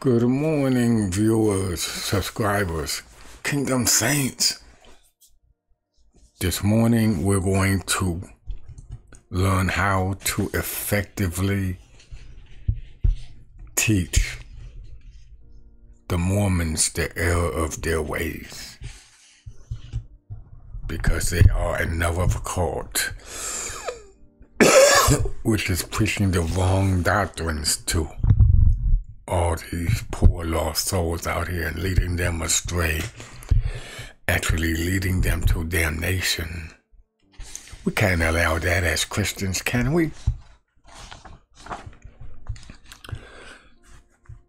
Good morning, viewers, subscribers, Kingdom Saints. This morning, we're going to learn how to effectively teach the Mormons the error of their ways because they are another cult which is preaching the wrong doctrines to all these poor lost souls out here and leading them astray, actually leading them to damnation. We can't allow that as Christians, can we?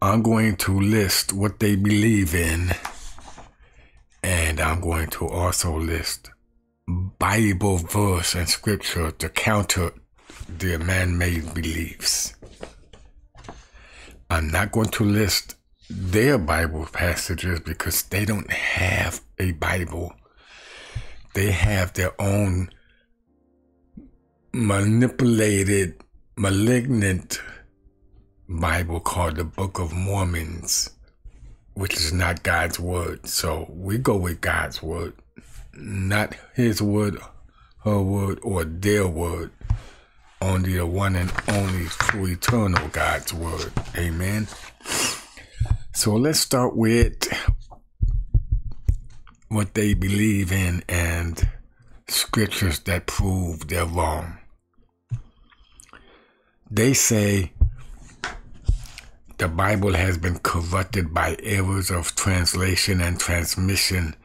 I'm going to list what they believe in, and I'm going to also list Bible verse and scripture to counter their man made beliefs. I'm not going to list their Bible passages because they don't have a Bible. They have their own manipulated, malignant Bible called the Book of Mormons, which is not God's Word. So we go with God's Word, not His Word, her Word, or their Word only the one and only true eternal God's word. Amen. So let's start with what they believe in and scriptures that prove they're wrong. They say the Bible has been corrupted by errors of translation and transmission,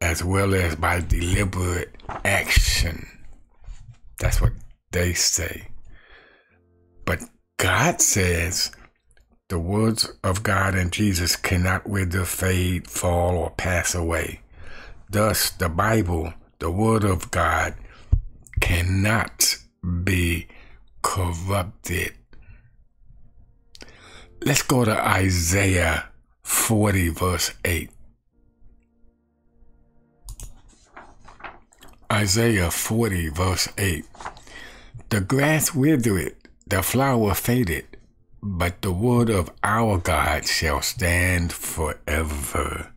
as well as by deliberate action. That's what they say. But God says the words of God and Jesus cannot wither, fade, fall, or pass away. Thus, the Bible, the Word of God, cannot be corrupted. Let's go to Isaiah 40, verse 8. Isaiah 40, verse 8. The grass withered, the flower faded, but the word of our God shall stand forever.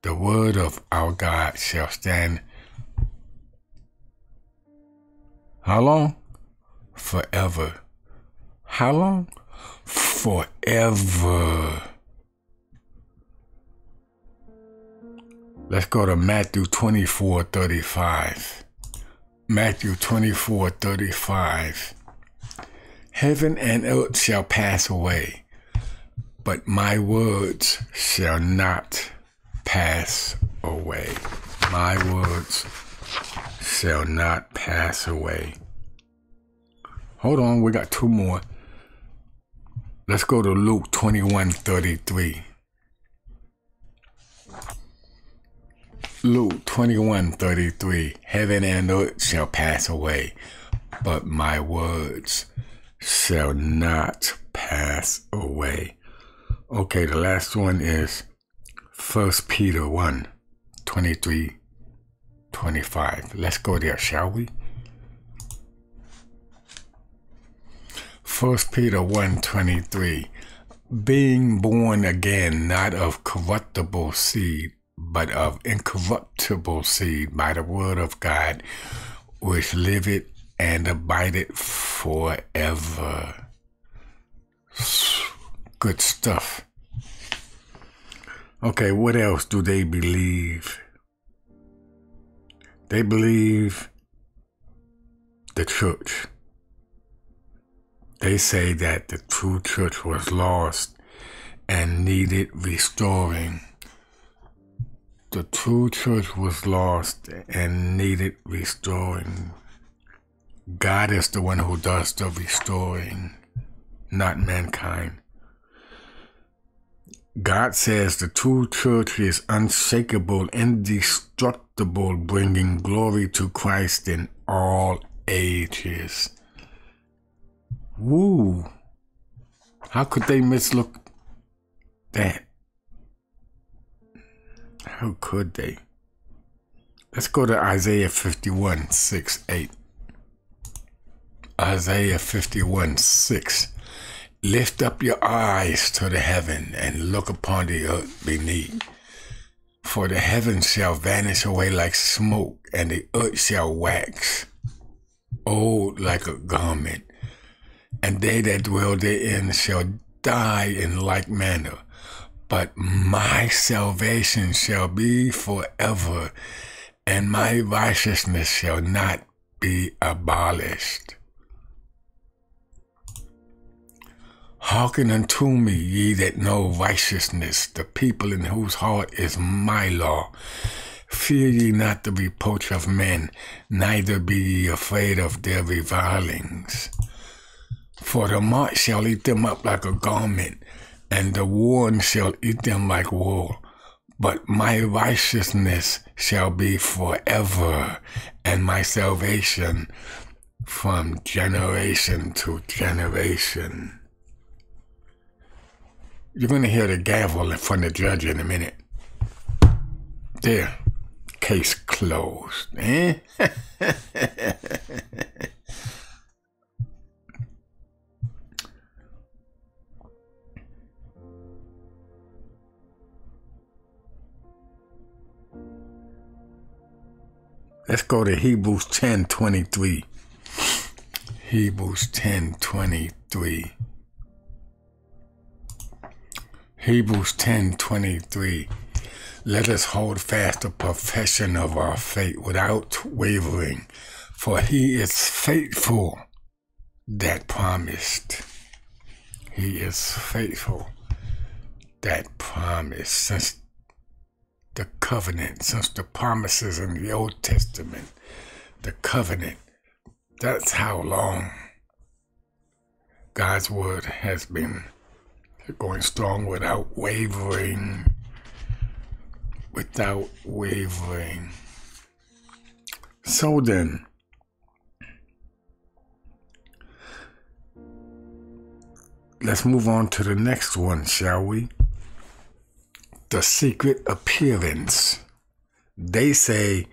The word of our God shall stand. How long? Forever. How long? Forever. Let's go to Matthew 24 35. Matthew 24 35. Heaven and earth shall pass away, but my words shall not pass away. My words shall not pass away. Hold on, we got two more. Let's go to Luke 21 33. Luke 21 33 Heaven and earth shall pass away, but my words shall not pass away. Okay, the last one is 1 Peter 1 23 25. Let's go there, shall we? 1 Peter 1 23. Being born again, not of corruptible seed but of incorruptible seed by the word of God, which liveth and abideth forever. Good stuff. Okay, what else do they believe? They believe the church. They say that the true church was lost and needed restoring. The true church was lost and needed restoring. God is the one who does the restoring, not mankind. God says the true church is unshakable, indestructible, bringing glory to Christ in all ages. Woo! How could they mislook that? How could they? Let's go to Isaiah 51, 6, 8. Isaiah 51, 6. Lift up your eyes to the heaven and look upon the earth beneath. For the heavens shall vanish away like smoke, and the earth shall wax old like a garment, and they that dwell therein shall die in like manner. But my salvation shall be forever, and my righteousness shall not be abolished. Hearken unto me, ye that know righteousness, the people in whose heart is my law. Fear ye not the reproach of men, neither be ye afraid of their revilings. For the moth shall eat them up like a garment, and the worm shall eat them like wool. But my righteousness shall be forever, and my salvation from generation to generation. You're going to hear the gavel from the judge in a minute. There. Case closed. Eh? Let's go to Hebrews 10 23. Hebrews 10 23. Hebrews 10 23. Let us hold fast the profession of our faith without wavering, for he is faithful that promised. He is faithful that promised since the covenant, since the promises in the Old Testament, the covenant. That's how long God's word has been going strong without wavering, without wavering. So then, let's move on to the next one, shall we? The secret appearance. They say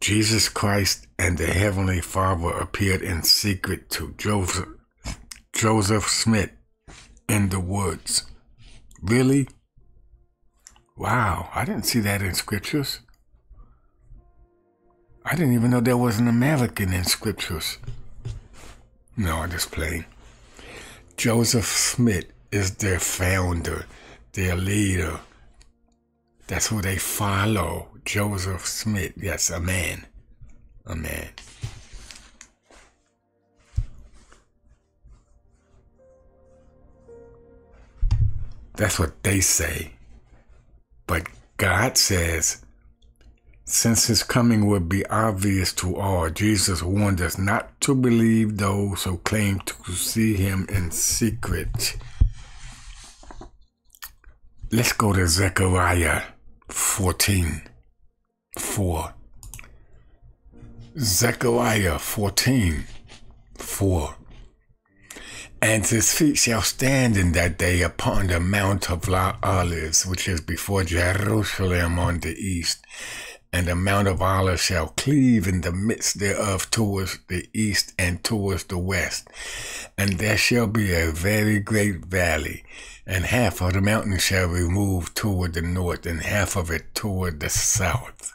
Jesus Christ and the Heavenly Father appeared in secret to Joseph, Joseph Smith in the woods. Really? Wow, I didn't see that in scriptures. I didn't even know there was an American in scriptures. No, I'm just playing. Joseph Smith is their founder, their leader. That's who they follow. Joseph Smith. Yes, a man. A man. That's what they say. But God says, since his coming will be obvious to all, Jesus warned us not to believe those who claim to see him in secret. Let's go to Zechariah 14 4. Zechariah 14 4. And his feet shall stand in that day upon the Mount of Olives, which is before Jerusalem on the east. And the Mount of Olives shall cleave in the midst thereof towards the east and towards the west. And there shall be a very great valley, and half of the mountain shall remove toward the north, and half of it toward the south.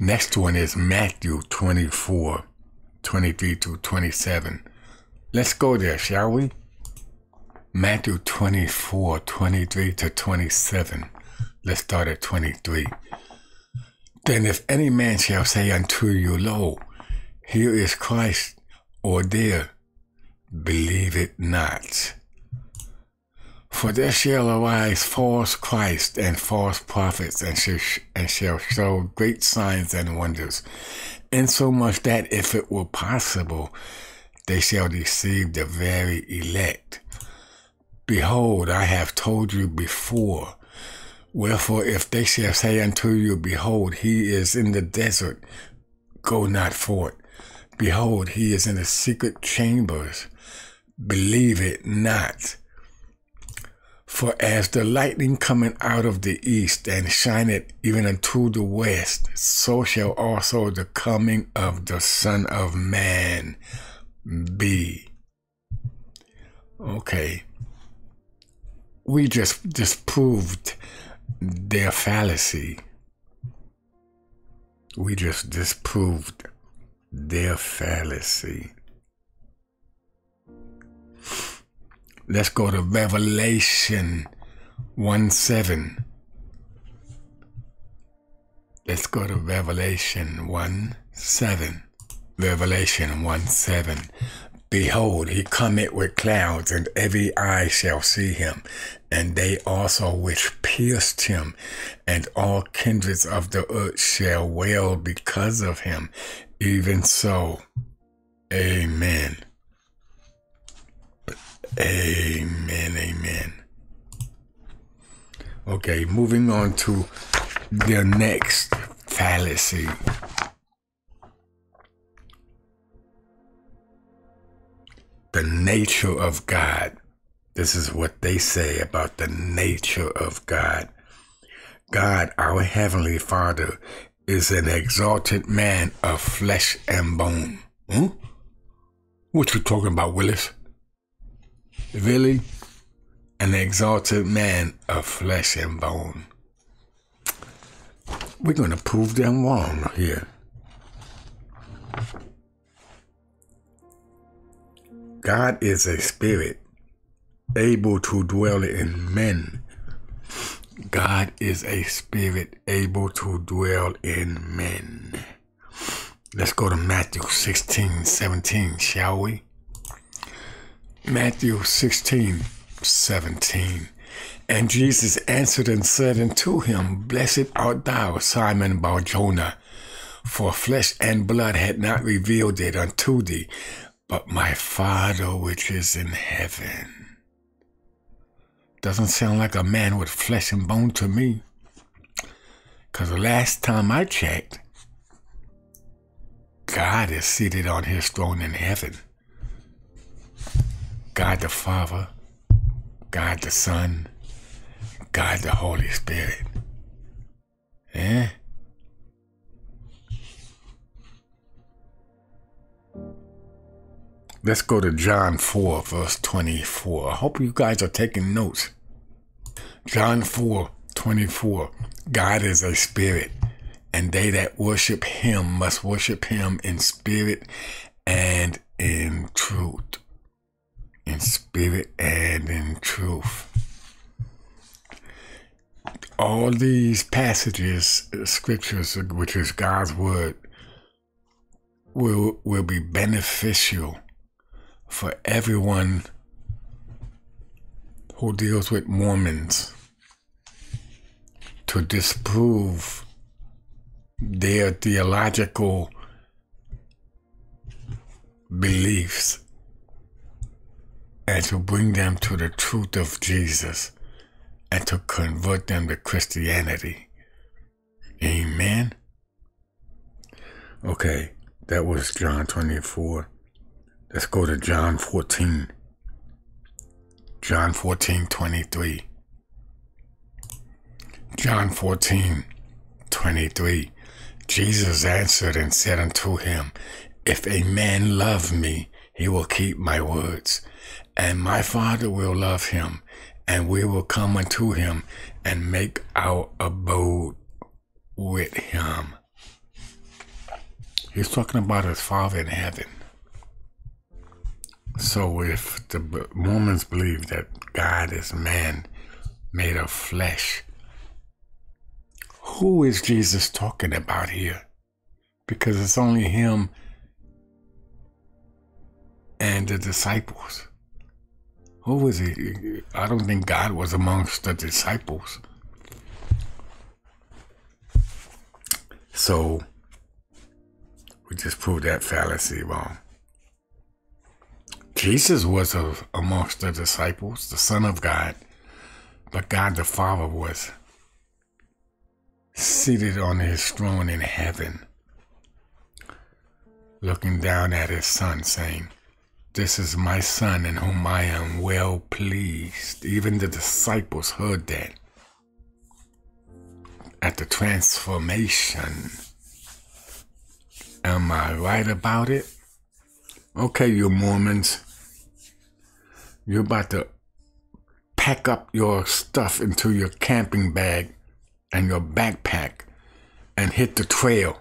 Next one is Matthew 24, 23 to 27. Let's go there, shall we? Matthew 24, 23 to 27. Let's start at 23. Then if any man shall say unto you, Lo, here is Christ, or there, believe it not. For there shall arise false Christ and false prophets, and shall, and shall show great signs and wonders, insomuch that if it were possible, they shall deceive the very elect. Behold, I have told you before. Wherefore, if they shall say unto you, Behold, he is in the desert, go not forth. Behold, he is in the secret chambers, believe it not. For as the lightning coming out of the east and shineth even unto the west, so shall also the coming of the Son of Man be. Okay. We just disproved their fallacy. We just disproved their fallacy. Let's go to Revelation 1 7. Let's go to Revelation 1 7. Revelation 1 7. Behold, he cometh with clouds, and every eye shall see him, and they also which pierced him, and all kindreds of the earth shall wail because of him. Even so, amen. Amen, amen. Okay, moving on to the next fallacy. The nature of God. This is what they say about the nature of God. God, our Heavenly Father, is an exalted man of flesh and bone. Hmm? What you talking about, Willis? Really? An exalted man of flesh and bone. We're going to prove them wrong here. God is a spirit able to dwell in men. God is a spirit able to dwell in men. Let's go to Matthew 16, 17, shall we? Matthew 16, 17. And Jesus answered and said unto him, Blessed art thou, Simon Barjona, for flesh and blood had not revealed it unto thee, but my Father which is in heaven. Doesn't sound like a man with flesh and bone to me. Because the last time I checked, God is seated on his throne in heaven. God the Father, God the Son, God the Holy Spirit. Eh? Let's go to John 4, verse 24. I hope you guys are taking notes. John 4, 24. God is a spirit, and they that worship him must worship him in spirit and in truth in spirit and in truth. All these passages, uh, scriptures, which is God's word, will will be beneficial for everyone who deals with Mormons to disprove their theological beliefs and to bring them to the truth of Jesus and to convert them to Christianity. Amen. Okay, that was John 24. Let's go to John 14. John 14, 23. John 14, 23. Jesus answered and said unto him, If a man love me, he will keep my words, and my Father will love him, and we will come unto him and make our abode with him. He's talking about his Father in heaven. So if the Mormons believe that God is man made of flesh, who is Jesus talking about here? Because it's only him and the disciples. Who was he? I don't think God was amongst the disciples. So we just proved that fallacy wrong. Jesus was a, amongst the disciples, the Son of God, but God the Father was seated on his throne in heaven, looking down at his Son, saying, This is my son in whom I am well pleased. Even the disciples heard that. At the transformation. Am I right about it? Okay, you Mormons. You're about to pack up your stuff into your camping bag and your backpack and hit the trail.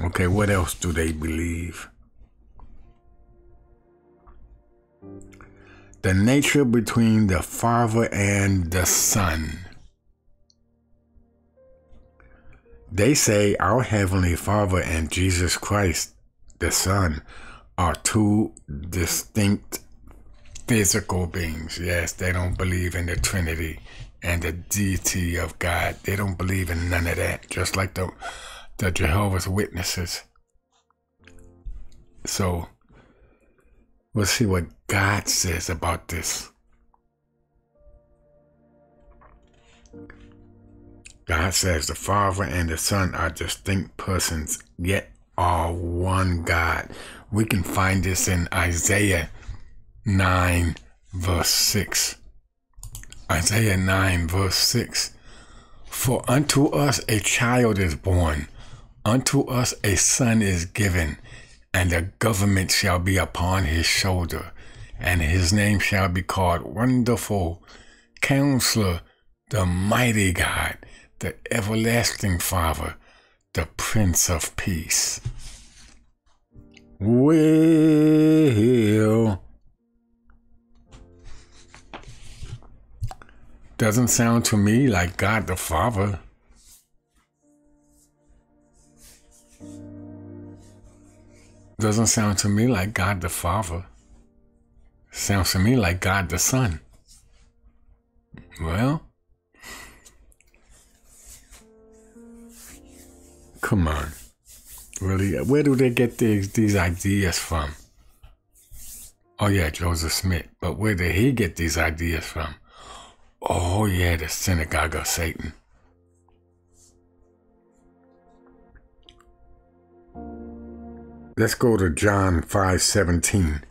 Okay, what else do they believe? The nature between the Father and the Son. They say our Heavenly Father and Jesus Christ, the Son, are two distinct physical beings. Yes, they don't believe in the Trinity and the deity of God. They don't believe in none of that, just like the the Jehovah's Witnesses. So, we'll see what God says about this. God says the Father and the Son are distinct persons, yet are one God. We can find this in Isaiah 9, verse 6. Isaiah 9, verse 6. For unto us a child is born Unto us a son is given, and the government shall be upon his shoulder, and his name shall be called Wonderful, Counselor, the Mighty God, the Everlasting Father, the Prince of Peace. Well, doesn't sound to me like God the Father. Doesn't sound to me like God the Father. Sounds to me like God the Son. Well, come on. Really, where do they get these, these ideas from? Oh, yeah, Joseph Smith. But where did he get these ideas from? Oh, yeah, the synagogue of Satan. Let's go to John 5:17.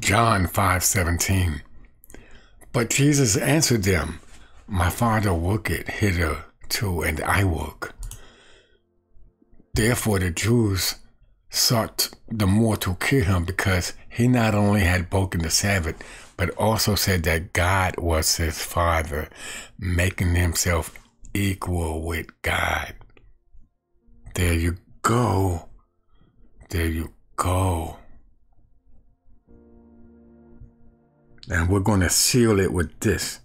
John 5:17. But Jesus answered them, My Father worketh hitherto, and I work. Therefore the Jews sought the more to kill him because he not only had broken the Sabbath, but also said that God was his Father, making himself equal with God. There you go. There you go. And we're going to seal it with this.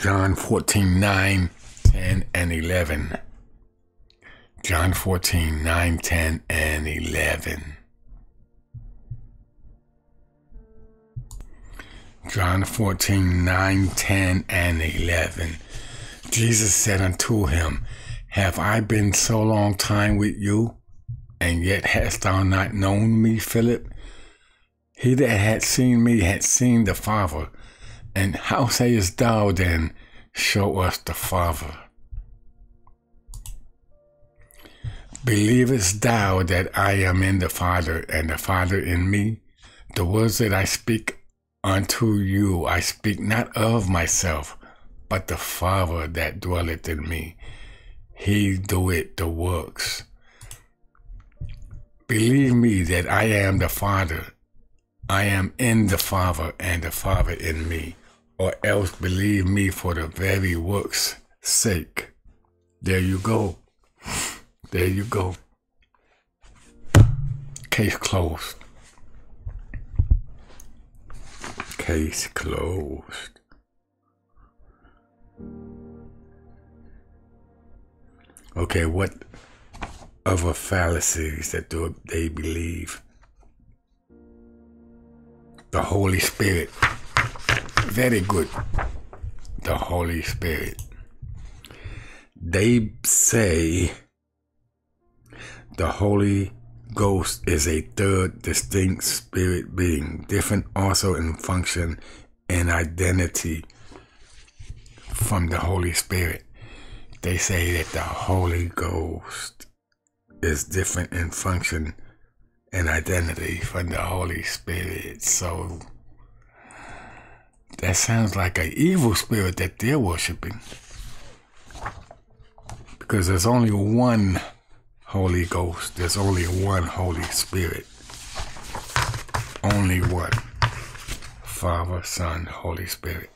John 14, 9, 10, and 11. John 14, 9, 10, and 11. John 14, 9, 10, and 11. Jesus said unto him, Have I been so long time with you, and yet hast thou not known me, Philip? He that had seen me had seen the Father. And how sayest thou then, Show us the Father? Believest thou that I am in the Father, and the Father in me? The words that I speak Unto you I speak not of myself, but the Father that dwelleth in me. He doeth the works. Believe me that I am the Father. I am in the Father and the Father in me. Or else believe me for the very works' sake. There you go. There you go. Case closed. Case closed. Okay, what other fallacies that do they believe? The Holy Spirit. Very good. The Holy Spirit. They say the Holy Ghost is a third distinct spirit being, different also in function and identity from the Holy Spirit. They say that the Holy Ghost is different in function and identity from the Holy Spirit. So that sounds like an evil spirit that they're worshiping. Because there's only one Holy Ghost, there's only one Holy Spirit. Only one. Father, Son, Holy Spirit.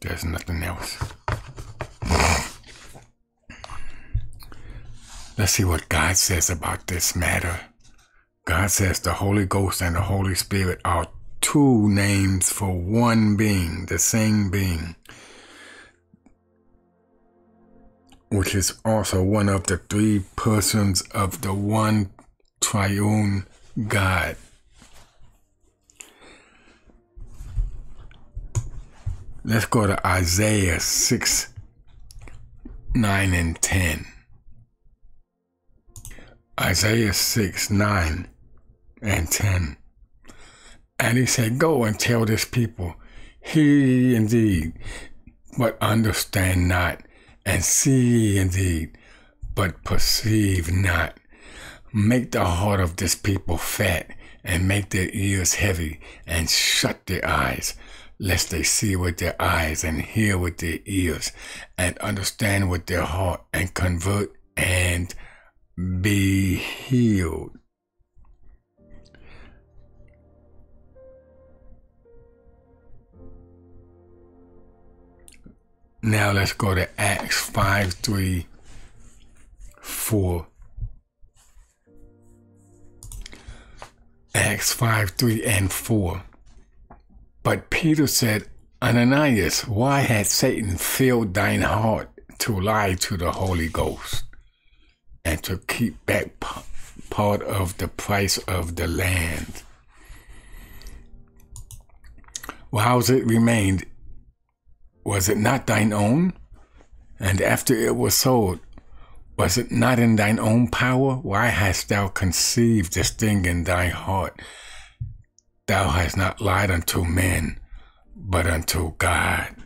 There's nothing else. Let's see what God says about this matter. God says the Holy Ghost and the Holy Spirit are two names for one being, the same being, which is also one of the three persons of the one triune God. Let's go to Isaiah 6, 9, and 10. Isaiah 6, 9, and 10. And he said, Go and tell this people, hear indeed, but understand not, and see indeed, but perceive not. Make the heart of this people fat, and make their ears heavy, and shut their eyes lest they see with their eyes and hear with their ears and understand with their heart and convert and be healed. Now let's go to Acts 5 3 4. Acts 5 3 and 4. But Peter said, Ananias, why had Satan filled thine heart to lie to the Holy Ghost and to keep back part of the price of the land? Whilst it remained, was it not thine own? And after it was sold, was it not in thine own power? Why hast thou conceived this thing in thy heart? Thou hast not lied unto men, but unto God.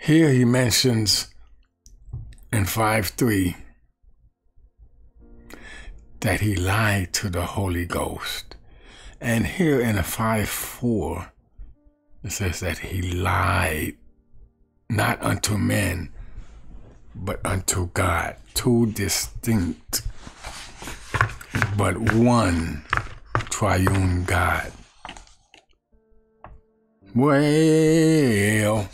Here he mentions in 5 3 that he lied to the Holy Ghost. And here in 5 4, it says that he lied not unto men, but unto God. Two distinct, but one triune God. Well,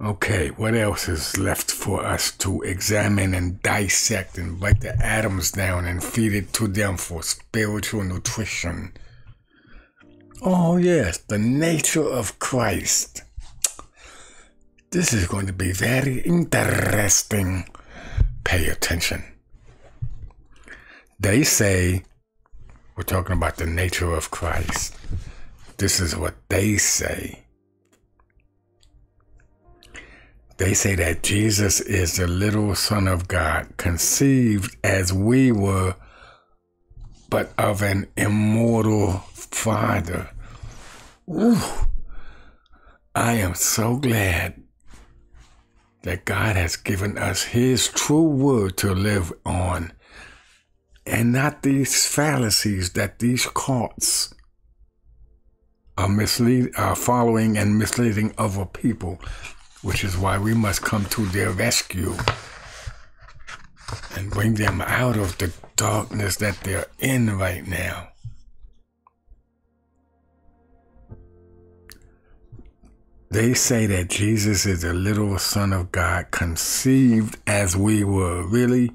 okay, what else is left for us to examine and dissect and break the atoms down and feed it to them for spiritual nutrition? Oh, yes, the nature of Christ. This is going to be very interesting pay attention. They say, we're talking about the nature of Christ. This is what they say. They say that Jesus is the little Son of God, conceived as we were, but of an immortal Father. Ooh, I am so glad that God has given us His true word to live on, and not these fallacies that these cults are mislead are following and misleading other people, which is why we must come to their rescue and bring them out of the darkness that they're in right now. They say that Jesus is the little Son of God, conceived as we were, really,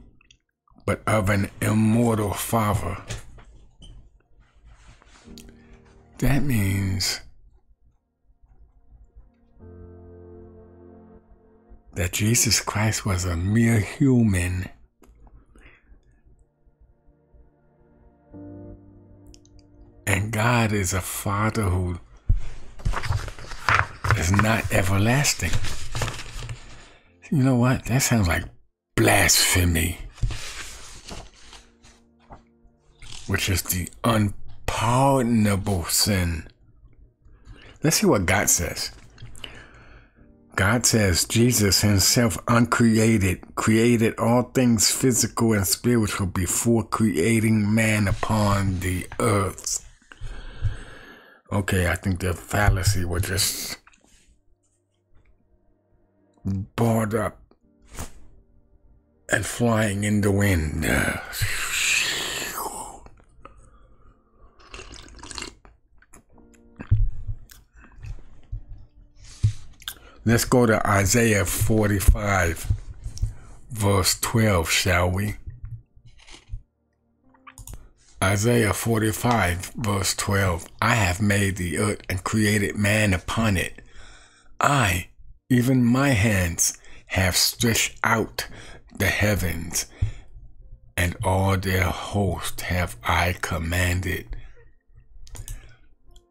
but of an immortal Father. That means that Jesus Christ was a mere human. And God is a Father who is not everlasting. You know what? That sounds like blasphemy. which is the unpardonable sin. Let's see what God says. God says Jesus himself uncreated created all things physical and spiritual before creating man upon the earth. Okay, I think the fallacy was just brought up and flying in the wind. Let's go to Isaiah 45, verse 12, shall we? Isaiah 45, verse 12 I have made the earth and created man upon it. I, even my hands, have stretched out the heavens, and all their host have I commanded.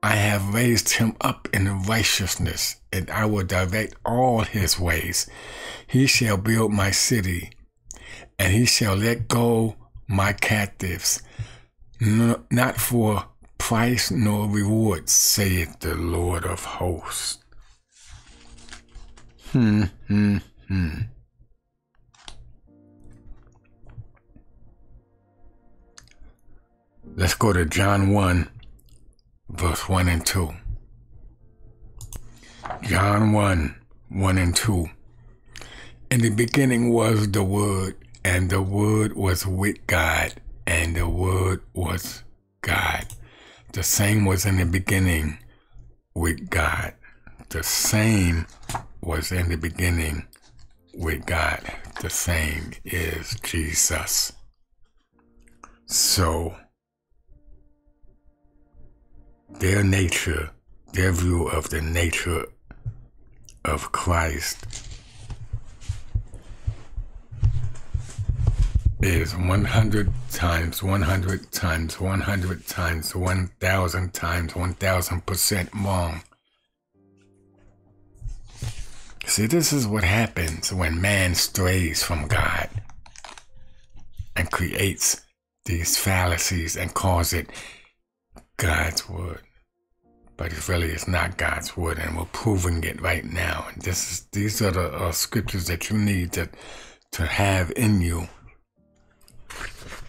I have raised him up in righteousness, and I will direct all his ways. He shall build my city, and he shall let go my captives, not for price nor reward, saith the Lord of hosts. Hmm, hmm, hmm. Let's go to John 1 verse 1 and 2. John 1 1 and 2. In the beginning was the Word, and the Word was with God, and the Word was God. The same was in the beginning with God. The same was in the beginning with God. The same is Jesus. So, their nature, their view of the nature of Christ is 100 times 100 times 100 times 1000 times 1000% wrong. See, this is what happens when man strays from God and creates these fallacies and calls it God's word. But it really is not God's word, and we're proving it right now. And this is these are the uh, scriptures that you need to to have in you.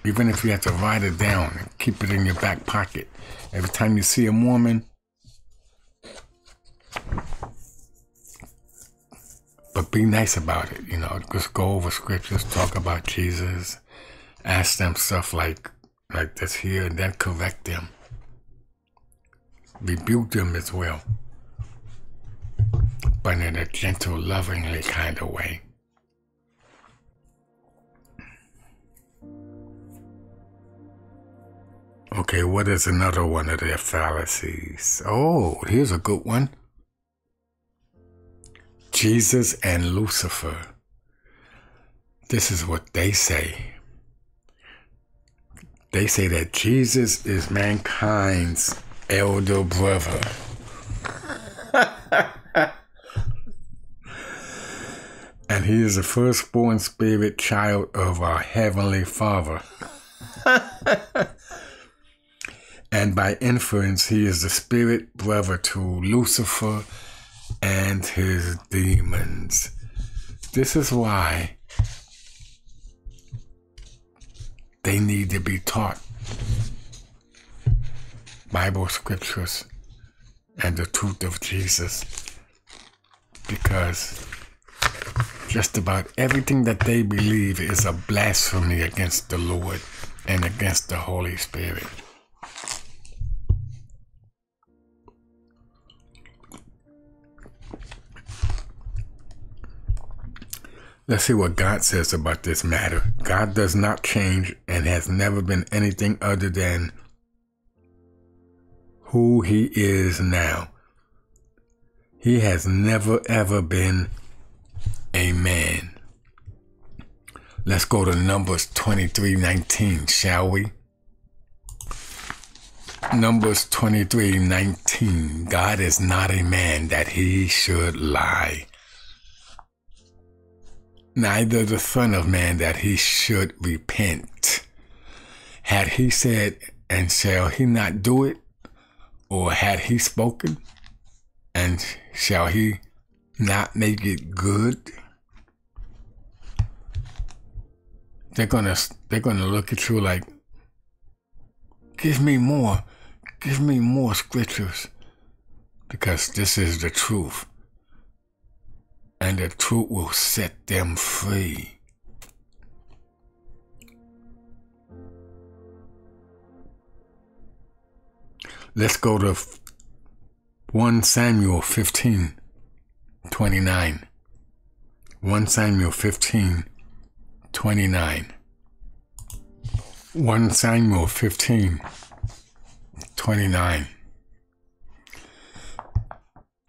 Even if you have to write it down and keep it in your back pocket. Every time you see a Mormon, but be nice about it. You know, just go over scriptures, talk about Jesus, ask them stuff like like this here, and then correct them rebuke them as well, but in a gentle, lovingly kind of way. Okay, what is another one of their fallacies? Oh, here's a good one. Jesus and Lucifer. This is what they say. They say that Jesus is mankind's elder brother. and he is the firstborn spirit child of our Heavenly Father. and by inference, he is the spirit brother to Lucifer and his demons. This is why they need to be taught Bible scriptures and the truth of Jesus because just about everything that they believe is a blasphemy against the Lord and against the Holy Spirit. Let's see what God says about this matter. God does not change and has never been anything other than who he is now. He has never ever been a man. Let's go to Numbers 23:19, shall we? Numbers 23:19. God is not a man that he should lie. Neither the son of man that he should repent. Had he said And shall he not do it? Or had he spoken? And shall he not make it good? They're gonna they're gonna look at you like, give me more, give me more scriptures, because this is the truth, and the truth will set them free. Let's go to 1 Samuel 15, 29. 1 Samuel 15, 29. 1 Samuel 15, 29.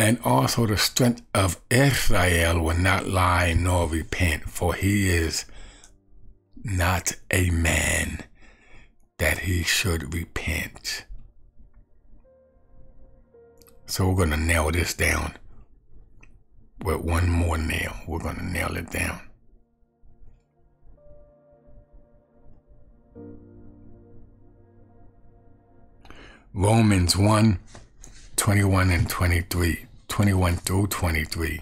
And also the strength of Israel will not lie nor repent, for he is not a man that he should repent. So we're going to nail this down with one more nail. We're going to nail it down. Romans 1 21 and 23. 21 through 23.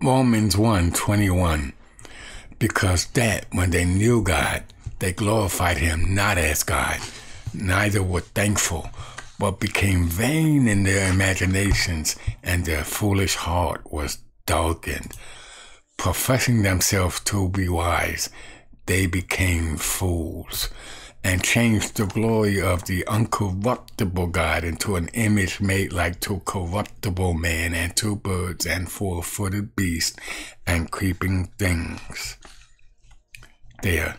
Romans 1 21. Because that when they knew God, they glorified him not as God, neither were thankful, but became vain in their imaginations, and their foolish heart was darkened. Professing themselves to be wise, they became fools and changed the glory of the uncorruptible God into an image made like to corruptible man and to birds and four footed beasts and creeping things. There.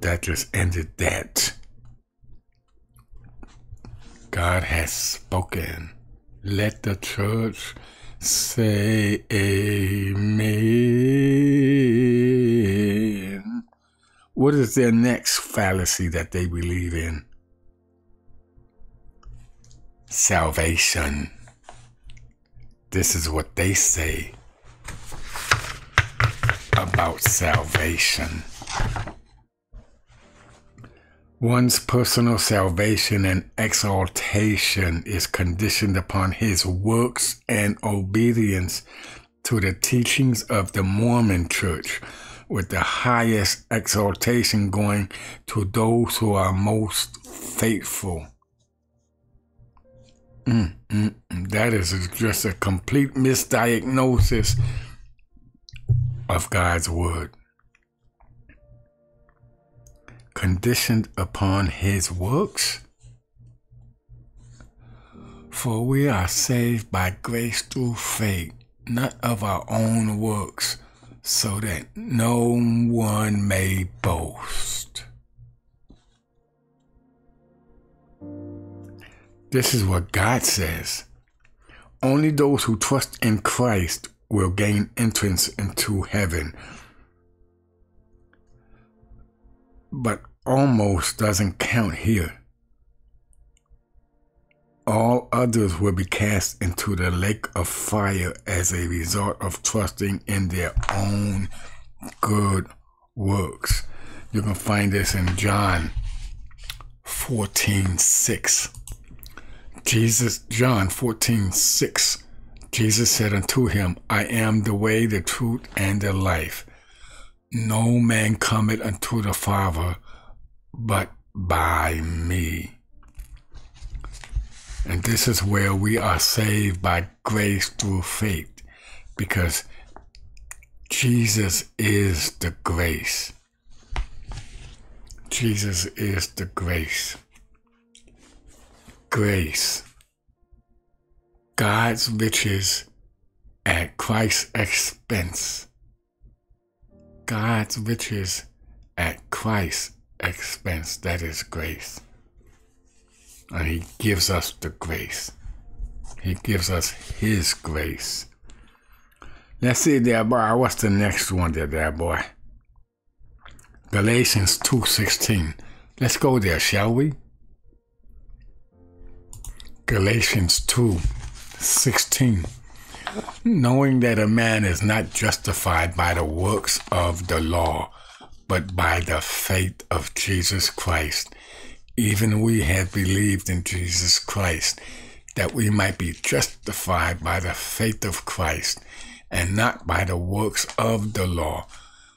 That just ended that. God has spoken. Let the church say amen. What is their next fallacy that they believe in? Salvation. This is what they say about salvation. One's personal salvation and exaltation is conditioned upon his works and obedience to the teachings of the Mormon Church, with the highest exaltation going to those who are most faithful. Mm, mm, mm. That is just a complete misdiagnosis of God's Word conditioned upon his works? For we are saved by grace through faith, not of our own works, so that no one may boast. This is what God says. Only those who trust in Christ will gain entrance into heaven but almost doesn't count here. All others will be cast into the lake of fire as a result of trusting in their own good works. You can find this in John 14 6. Jesus, John 14 6. Jesus said unto him, I am the way, the truth, and the life. No man cometh unto the Father but by me. And this is where we are saved by grace through faith, because Jesus is the grace. Jesus is the grace. Grace. God's riches at Christ's expense. God's riches at Christ's expense. That is grace. And He gives us the grace. He gives us His grace. Let's see there, boy. What's the next one there, there, boy? Galatians 2.16. Let's go there, shall we? Galatians 2.16 knowing that a man is not justified by the works of the law, but by the faith of Jesus Christ. Even we have believed in Jesus Christ, that we might be justified by the faith of Christ, and not by the works of the law.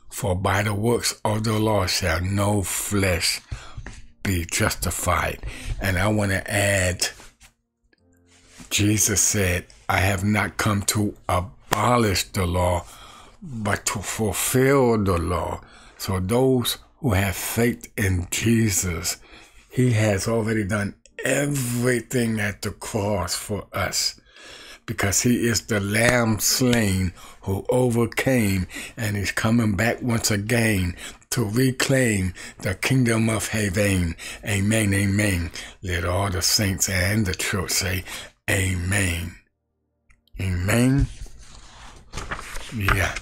For by the works of the law shall no flesh be justified. And I want to add, Jesus said, I have not come to abolish the law, but to fulfill the law. So those who have faith in Jesus, he has already done everything at the cross for us because he is the lamb slain who overcame and he's coming back once again to reclaim the kingdom of heaven. Amen, amen. Let all the saints and the church say, Amen. Amen. Yeah.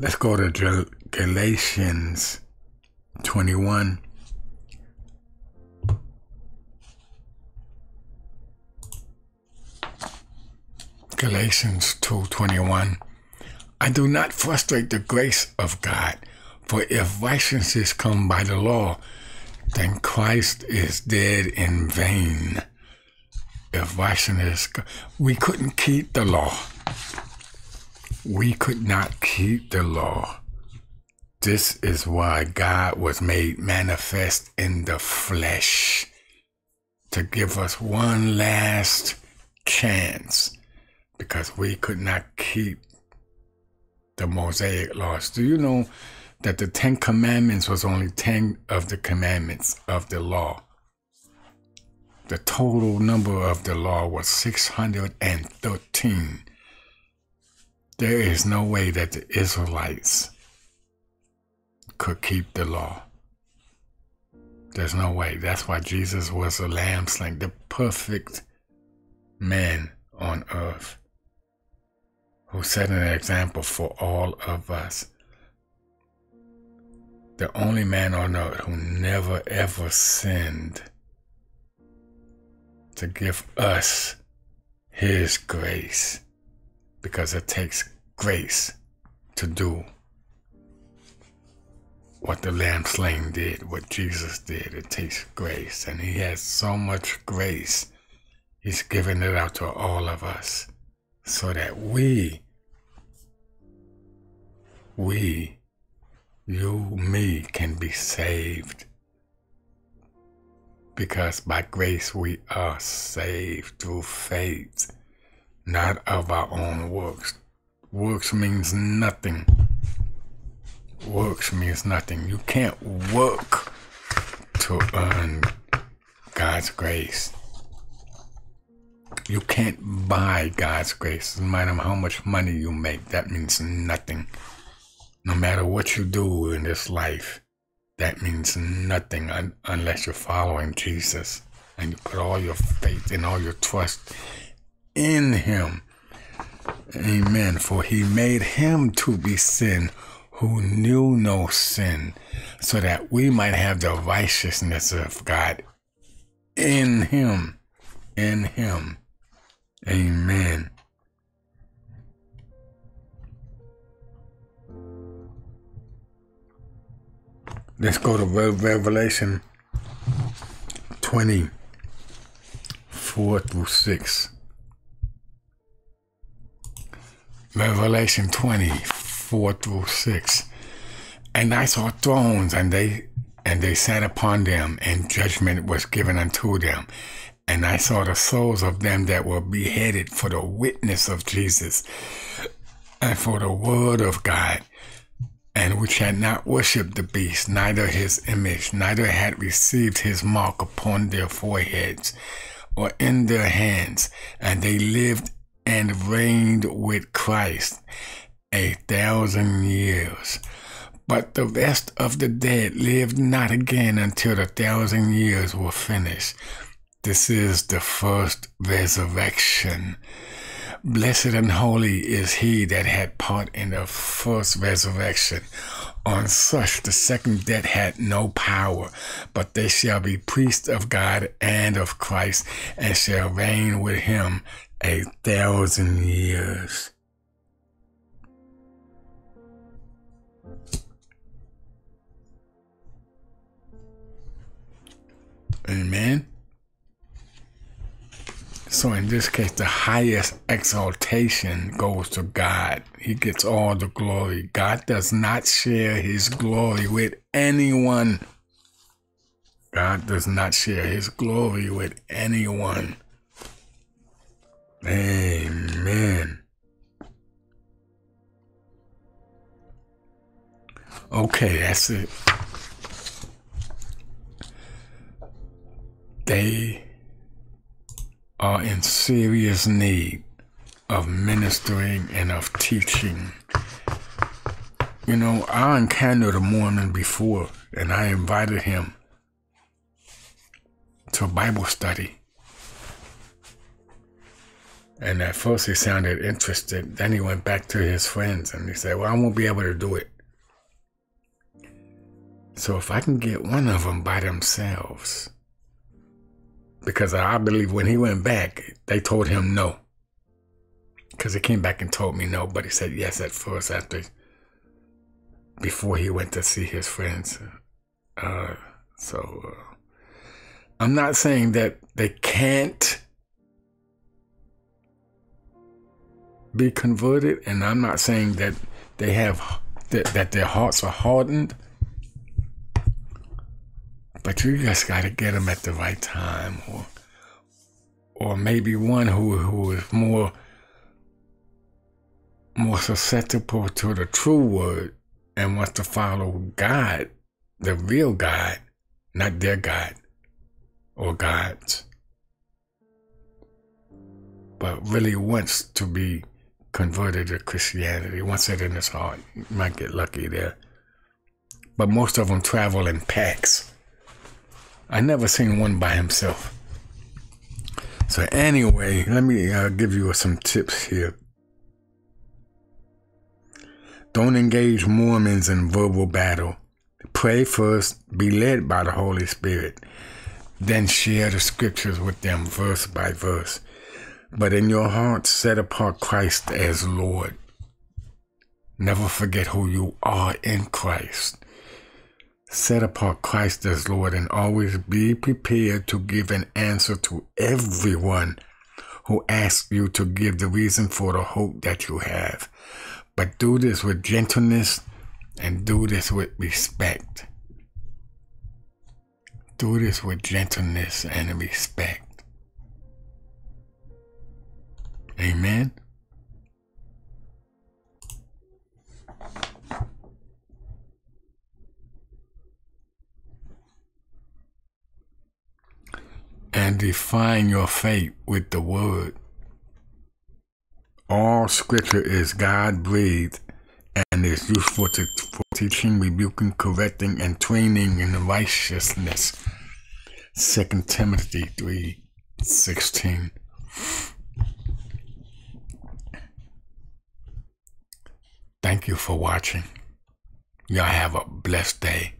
Let's go to Galatians 21. Galatians 2:21 I do not frustrate the grace of God for if righteousness come by the law then Christ is dead in vain. If righteousness we couldn't keep the law we could not keep the law this is why God was made manifest in the flesh to give us one last chance because we could not keep the Mosaic laws. Do you know that the Ten Commandments was only 10 of the commandments of the law? The total number of the law was 613. There is no way that the Israelites could keep the law. There's no way. That's why Jesus was a lamb slain, the perfect man on earth who set an example for all of us. The only man on earth who never ever sinned to give us his grace because it takes grace to do what the lamb slain did, what Jesus did. It takes grace, and he has so much grace. He's given it out to all of us so that we, we, you, me, can be saved. Because by grace we are saved through faith, not of our own works. Works means nothing. Works means nothing. You can't work to earn God's grace. You can't buy God's grace. No matter how much money you make, that means nothing. No matter what you do in this life, that means nothing un- unless you're following Jesus and you put all your faith and all your trust in Him. Amen. For He made Him to be sin who knew no sin, so that we might have the righteousness of God in Him. In Him. Amen. Let's go to Revelation 20, 4 through 6. Revelation 20, 4 through 6. And I saw thrones, and they and they sat upon them, and judgment was given unto them. And I saw the souls of them that were beheaded for the witness of Jesus and for the word of God, and which had not worshipped the beast, neither his image, neither had received his mark upon their foreheads or in their hands, and they lived and reigned with Christ a thousand years. But the rest of the dead lived not again until the thousand years were finished. This is the first resurrection. Blessed and holy is he that had part in the first resurrection. On such the second death had no power, but they shall be priests of God and of Christ, and shall reign with him a thousand years. Amen. So in this case, the highest exaltation goes to God. He gets all the glory. God does not share his glory with anyone. God does not share his glory with anyone. Amen. Okay, that's it. They are in serious need of ministering and of teaching. You know, I encountered a Mormon before, and I invited him to a Bible study. And at first he sounded interested. Then he went back to his friends and he said, Well, I won't be able to do it. So if I can get one of them by themselves, because I believe when he went back, they told him no. Because he came back and told me no, but he said yes at first after, before he went to see his friends. Uh, so uh, I'm not saying that they can't be converted, and I'm not saying that they have that, that their hearts are hardened. But you just got to get them at the right time, or or maybe one who who is more more susceptible to the true word and wants to follow God, the real God, not their God or gods, but really wants to be converted to Christianity, wants it in his heart. You might get lucky there. But most of them travel in packs. I never seen one by himself. So anyway, let me uh, give you some tips here. Don't engage Mormons in verbal battle. Pray first, be led by the Holy Spirit. Then share the scriptures with them verse by verse. But in your heart, set apart Christ as Lord. Never forget who you are in Christ. Set apart Christ as Lord and always be prepared to give an answer to everyone who asks you to give the reason for the hope that you have. But do this with gentleness and do this with respect. Do this with gentleness and respect. Amen. and define your faith with the word. All scripture is God breathed and is useful to, for teaching, rebuking, correcting, and training in righteousness. 2 Timothy 3 16. Thank you for watching. Y'all have a blessed day.